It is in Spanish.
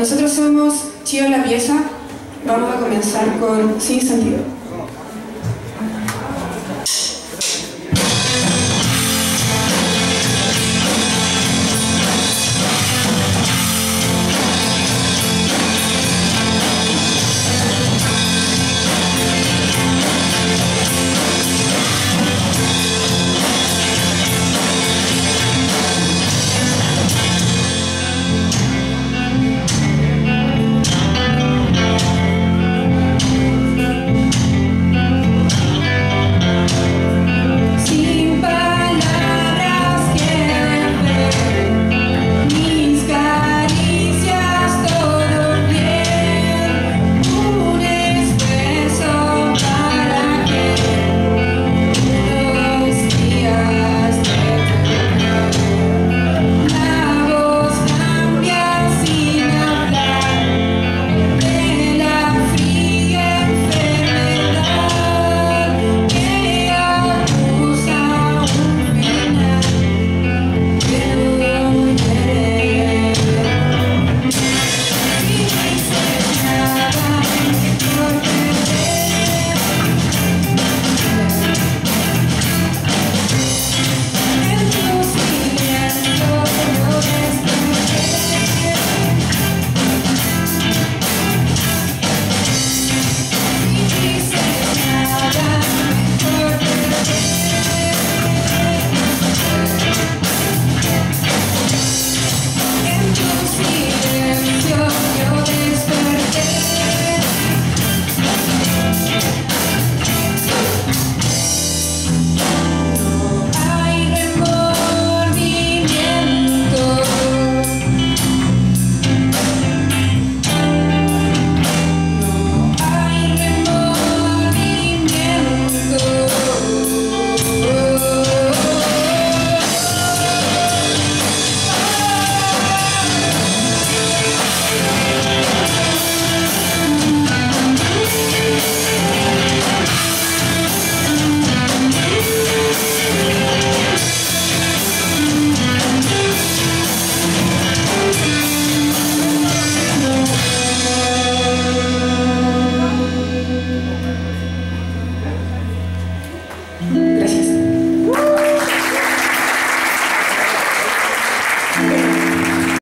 Nosotros somos Chío La Pieza. Vamos a comenzar con Sin Sentido.